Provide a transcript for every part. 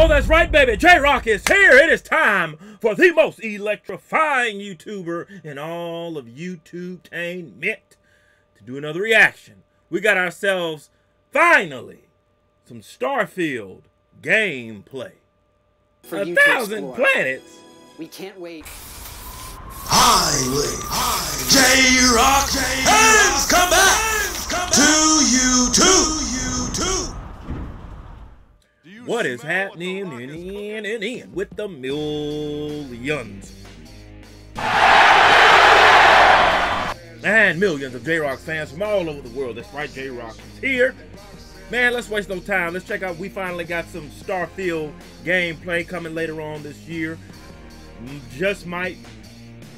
Oh, that's right, baby. J-Rocc is here. It is time for the most electrifying YouTuber in all of YouTube tainment to do another reaction. We got ourselves, finally, some Starfield gameplay. For A thousand explore. planets. We can't wait. Highway J Rock has come back to YouTube. What is happening in, in, in, in with the millions? And millions of J-Rocc fans from all over the world. That's right, J-Rocc is here. Man, let's waste no time. Let's check out. We finally got some Starfield gameplay coming later on this year. Mm, Just might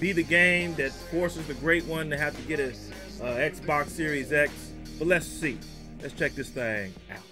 be the game that forces the great one to have to get a Xbox Series X. But let's see. Let's check this thing out.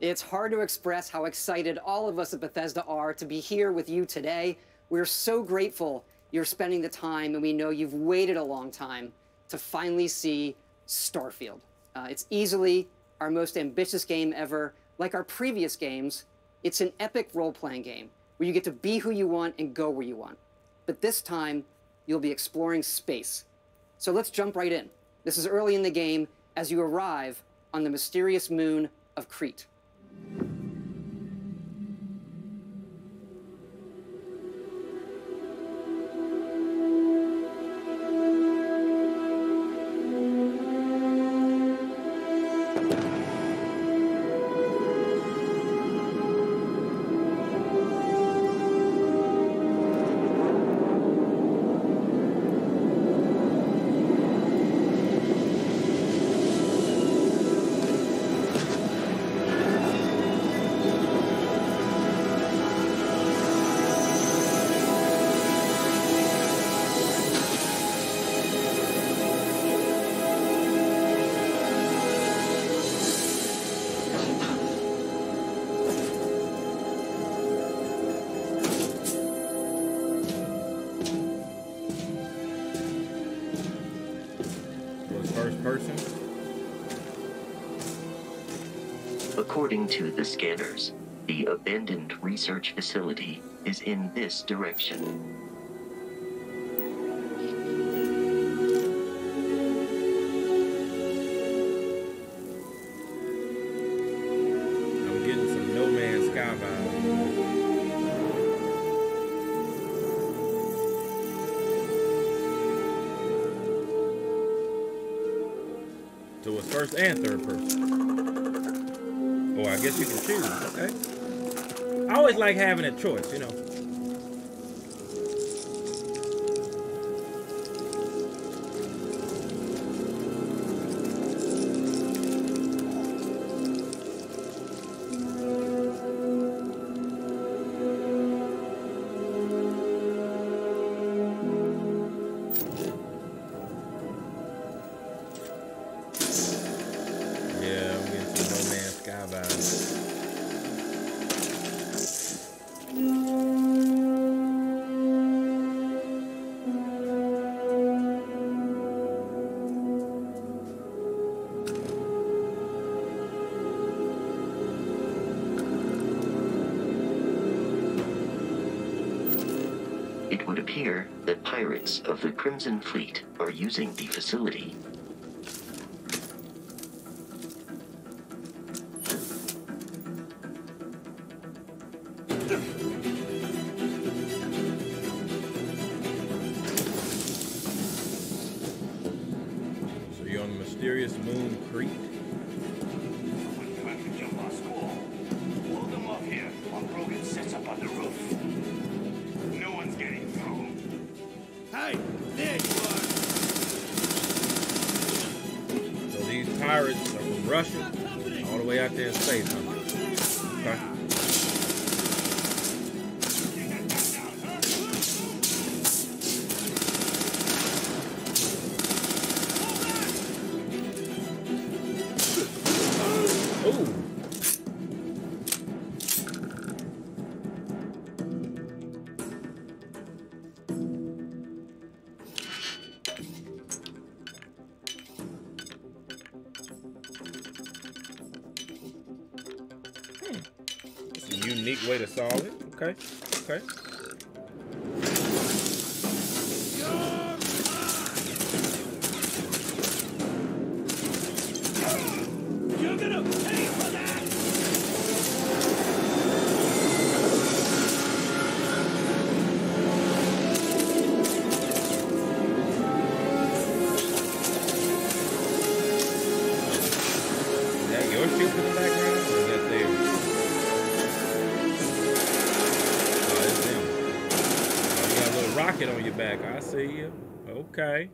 It's hard to express how excited all of us at Bethesda are to be here with you today. We're so grateful you're spending the time, and we know you've waited a long time to finally see Starfield. Uh, it's easily our most ambitious game ever. Like our previous games, it's an epic role playing game where you get to be who you want and go where you want. But this time, you'll be exploring space. So let's jump right in. This is early in the game as you arrive on the mysterious moon of Kreet. According to the scanners, the abandoned research facility is in this direction. I'm getting some No Man's Sky vibes. So it's first and third person. Choose. Okay. I always like having a choice, you know. Would appear that pirates of the Crimson Fleet are using the facility. Unique way to solve it. Okay. Okay. See you. Okay.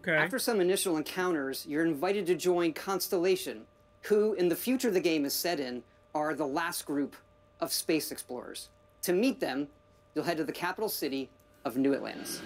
Okay. After some initial encounters, you're invited to join Constellation, who, in the future the game is set in, are the last group of space explorers. To meet them, you'll head to the capital city of New Atlantis.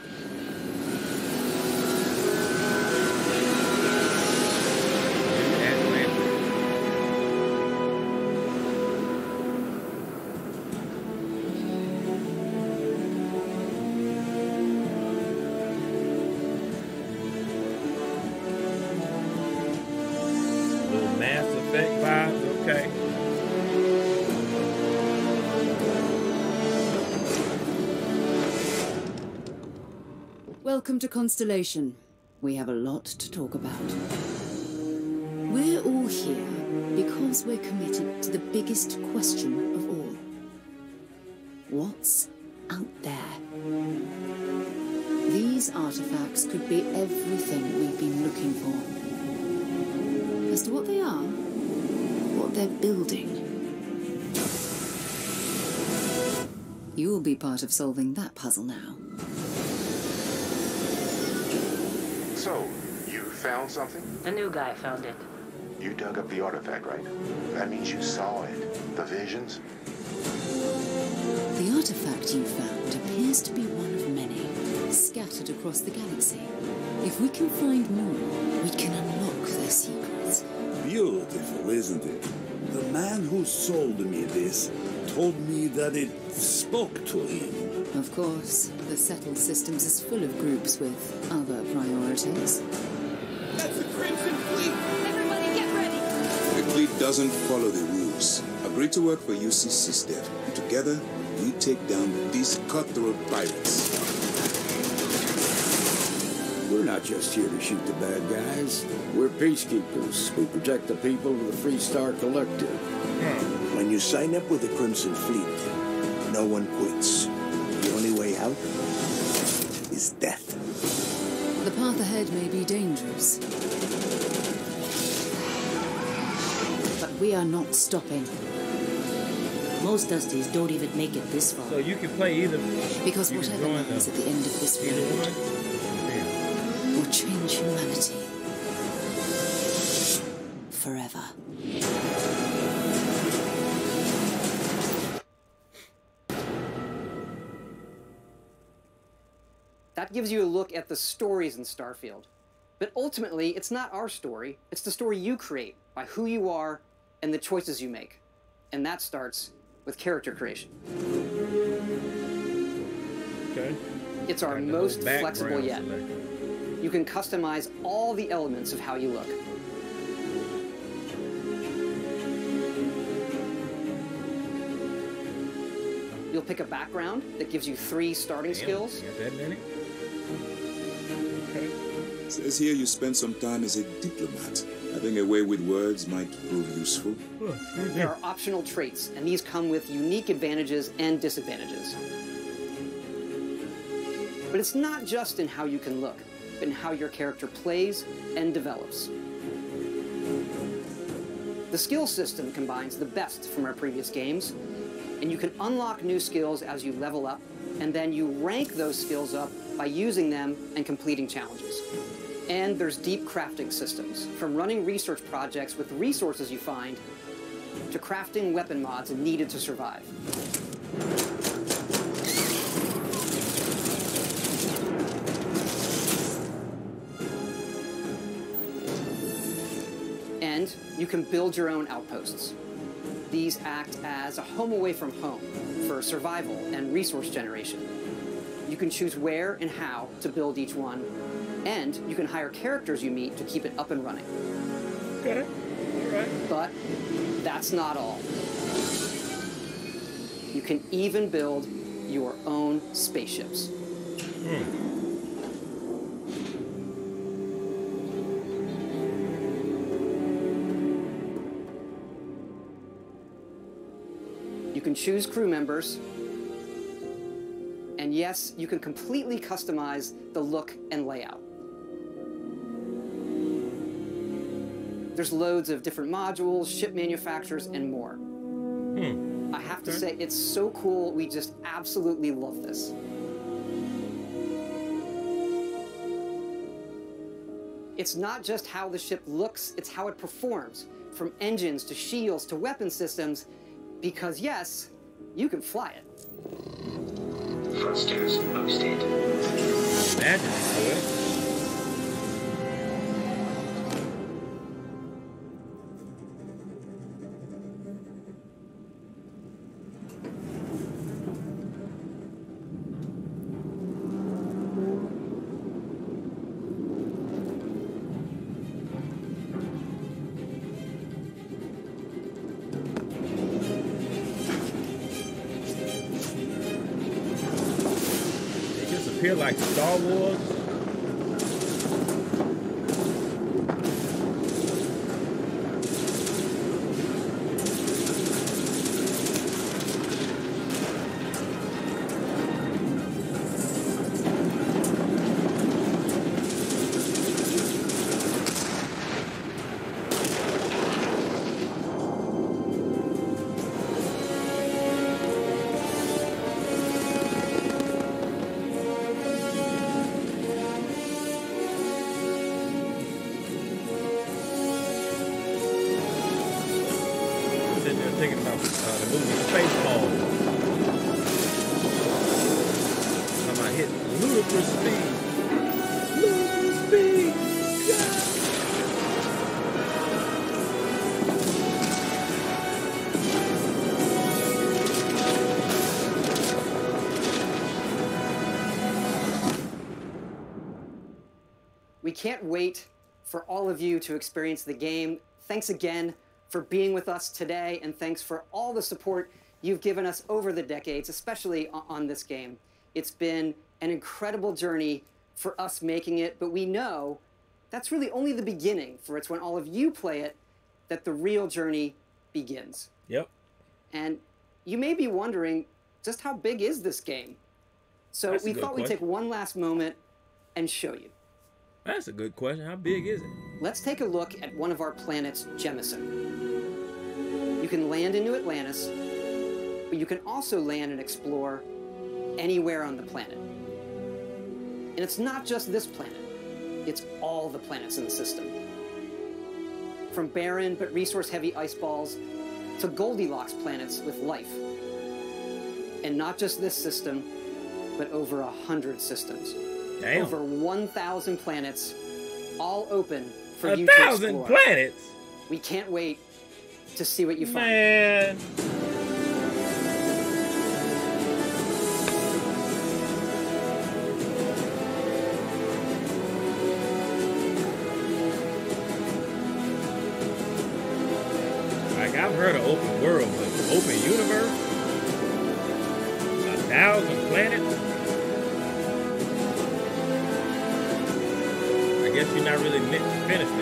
Welcome to Constellation. We have a lot to talk about. We're all here because we're committed to the biggest question of all. What's out there? These artifacts could be everything we've been looking for. As to what they are, what they're building. You'll be part of solving that puzzle now. So, you found something? The new guy found it. You dug up the artifact, right? That means you saw it. The visions? The artifact you found appears to be one of many, scattered across the galaxy. If we can find more, we can unlock their secrets. Beautiful, isn't it? The man who sold me this told me that it spoke to him. Of course, the Settled Systems is full of groups with other priorities. Doesn't follow the rules. Agree to work for UC SysDef. And together, we take down these cutthroat pirates. We're not just here to shoot the bad guys. We're peacekeepers who protect the people of the Freestar Collective. Hmm. When you sign up with the Crimson Fleet, no one quits. The only way out is death. The path ahead may be dangerous. We are not stopping, Most Dusties don't even make it this far. So you can play either because You whatever happens at the end of this either road one. Yeah. will change humanity. Forever. That gives you a look at the stories in Starfield. But ultimately, it's not our story, it's the story you create by who you are and the choices you make. And that starts with character creation. Okay. It's our Got the most flexible yet. You can customize all the elements of how you look. You'll pick a background that gives you three starting Damn, skills. Got that many? Okay. Says here you spend some time as a diplomat. Having a way with words might prove useful. There are optional traits, and these come with unique advantages and disadvantages. But it's not just in how you can look, but in how your character plays and develops. The skill system combines the best from our previous games, and you can unlock new skills as you level up, and then you rank those skills up by using them and completing challenges. And there's deep crafting systems, from running research projects with resources you find to crafting weapon mods needed to survive. And you can build your own outposts. These act as a home away from home for survival and resource generation. You can choose where and how to build each one, and you can hire characters you meet to keep it up and running. Okay. Right. But that's not all. You can even build your own spaceships. Hmm. You can choose crew members. And yes, you can completely customize the look and layout. There's loads of different modules, ship manufacturers, and more. I have to say, it's so cool. We just absolutely love this. It's not just how the ship looks, it's how it performs, from engines to shields to weapon systems, because yes, you can fly it. Thrusters boosted. Imagine it could. Appear like Star Wars. Thinking about uh, the movie Spaceballs. Talking about hitting ludicrous speed. Ludicrous speed. We can't wait for all of you to experience the game. Thanks again for being with us today, and thanks for all the support you've given us over the decades, especially on this game. It's been an incredible journey for us making it, but we know that's really only the beginning, for it's when all of you play it that the real journey begins. Yep. And you may be wondering just how big is this game? So That's we thought we'd take one last moment and show you. That's a good question. How big is it? Let's take a look at one of our planets, Jemison. You can land into Atlantis, but you can also land and explore anywhere on the planet. And it's not just this planet, it's all the planets in the system. From barren but resource heavy ice balls to Goldilocks planets with life. And not just this system, but over a hundred systems. Damn. Over 1,000 planets, all open for A you to thousand planets. We can't wait to see what you find. Man. Like I've heard of open world, but open universe? a thousand planets? Really to finish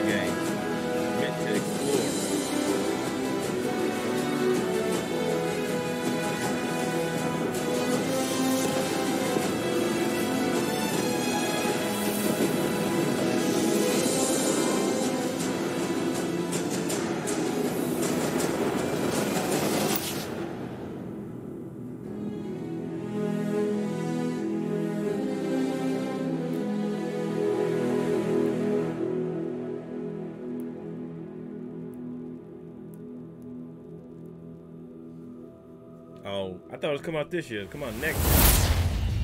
thought it was coming out this year. Come on, next.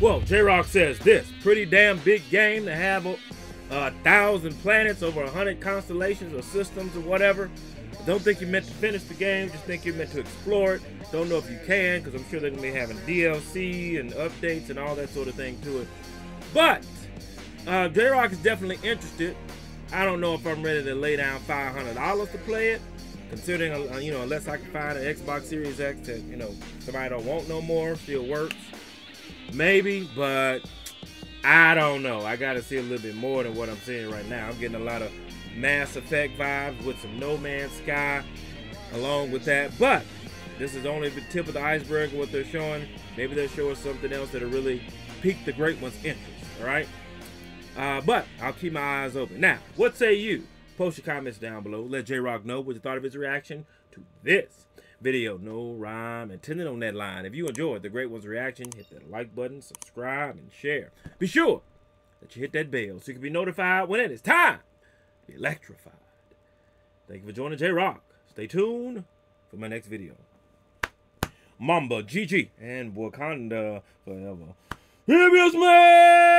Well, J-Rocc says this pretty damn big game to have a, a thousand planets, over a hundred constellations or systems or whatever. Don't think you're meant to finish the game, just think you're meant to explore it. Don't know if you can, because I'm sure they're gonna be having DLC and updates and all that sort of thing to it. But uh, J-Rocc is definitely interested. I don't know if I'm ready to lay down $500 to play it considering uh, you know unless I can find an Xbox Series X that you know somebody don't want no more still works. Maybe but I don't know. I gotta see a little bit more than what I'm seeing right now. I'm getting a lot of Mass Effect vibes with some No Man's Sky along with that but this is only the tip of the iceberg what they're showing. Maybe they'll show us something else that'll really pique the great one's interest all right? Uh, but I'll keep my eyes open. Now what say you Post your comments down below. Let J-Rocc know what you thought of his reaction to this video. No rhyme intended on that line. If you enjoyed the Great One's reaction, hit that like button, subscribe, and share. Be sure that you hit that bell so you can be notified when it is time to be electrified. Thank you for joining J-Rocc. Stay tuned for my next video. Mamba, GG, and Wakanda forever. Previous man!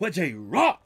What J-Rocc.